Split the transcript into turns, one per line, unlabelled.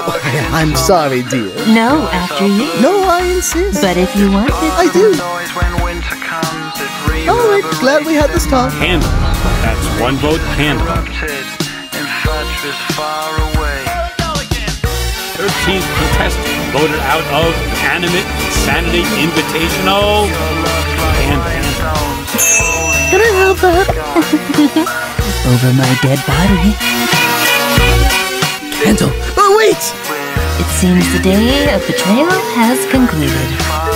Oh, I'm sorry, dear.
No, after you.
No, I insist.
But if you want it.
I do. All right, oh, glad we had this talk.
Candle. That's one vote, candle. 13th contestant voted out of Inanimate Insanity Invitational. Candle.
Can I have that?
Over my dead body.
Candle. Oh, wait!
It seems the day of betrayal has concluded.